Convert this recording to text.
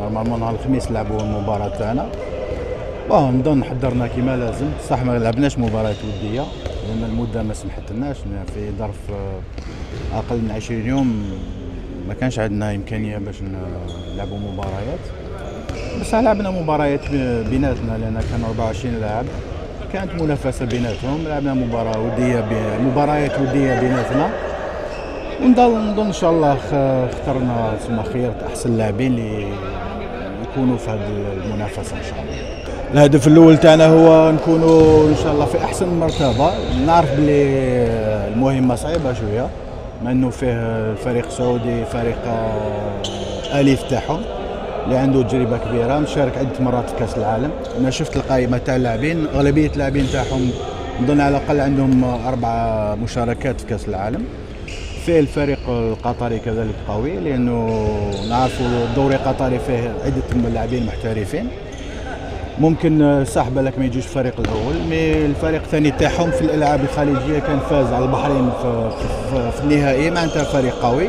normalement نهار الخميس نلعبوا المباراة تاعنا. bon نظن حضرنا كيما لازم. صح ما لعبناش مباراة ودية لأن المدة ما سمحتلناش. في ظرف آه، أقل من 20 يوم ما كانش عندنا إمكانية باش نلعبوا مباريات. بس لعبنا مباريات بيناتنا لأن كان 24 لاعب. كانت منافسة بيناتهم. لعبنا مباراة ودية مباريات ودية بيناتنا. ونظن نظن إن شاء الله اخترنا خيرت أحسن لاعبين اللي يكونوا في هذه المنافسة إن شاء الله. الهدف الأول تاعنا هو نكونوا إن شاء الله في أحسن مرتبة. نعرف بلي المهمه صعيبة شوية مع إنه فيه الفريق السعودي فريق آه، آليف تاعهم اللي عنده تجربة كبيرة مشارك عدة مرات في كأس العالم. أنا شفت القائمة تاع اللاعبين أغلبية اللاعبين تاعهم نظن على الأقل عندهم أربع مشاركات في كأس العالم. فيه الفريق القطري كذلك قوي لأنه نعرفوا الدوري القطري فيه عدة لاعبين محترفين. ممكن صح بالك ما يجوش الفريق الأول مي الفريق الثاني تاعهم في الألعاب الخليجية كان فاز على البحرين في, في, في النهائي معناتها فريق قوي.